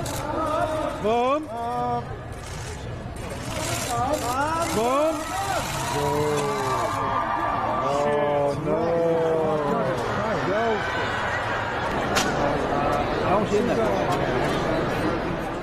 Boom. Um, Boom. Oh, no. That. I don't get that.